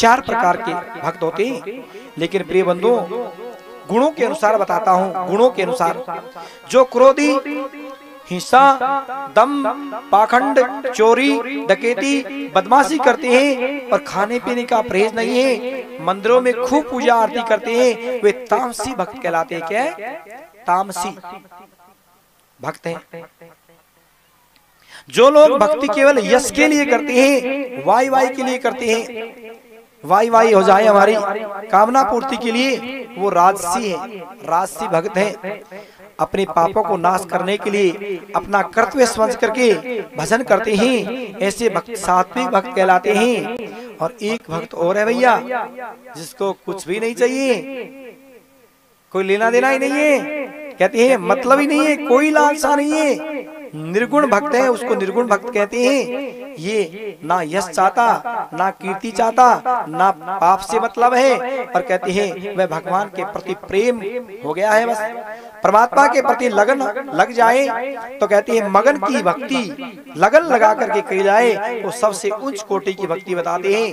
चार प्रकार के भक्त होते हैं। लेकिन प्रिय बंधु गुणों के अनुसार बताता हूँ गुणों के अनुसार। जो क्रोधी हिंसा दम पाखंड चोरी डकैती बदमाशी करते हैं और खाने पीने का परहेज नहीं है मंदिरों में खूब पूजा आरती करते हैं वे तामसी भक्त कहलाते हैं। क्या तामसी भक्त हैं। जो लोग भक्ति केवल यश के लिए करते हैं वाई वाई के लिए करते हैं वाई वाई हो जाए हमारी कामना पूर्ति के लिए वो राजसी है। राजसी भक्त हैं। अपने पापों को नाश करने के लिए अपना कर्तव्य समझ करके भजन करते हैं। ऐसे भक्त सात्विक भक्त कहलाते हैं। और एक भक्त और है भैया जिसको कुछ भी नहीं चाहिए। कोई लेना देना ही नहीं है। कहते हैं मतलब ही नहीं है कोई लालसा नहीं है। निर्गुण भक्त है उसको निर्गुण भक्त कहते हैं। ये ना यश चाहता ना कीर्ति चाहता ना पाप से मतलब है। और कहते हैं वह भगवान के प्रति प्रेम हो गया है बस। परमात्मा के प्रति लगन लग जाए तो कहते हैं मगन की भक्ति लगन लगा करके की जाए तो सबसे उच्च कोटि की भक्ति बताते हैं।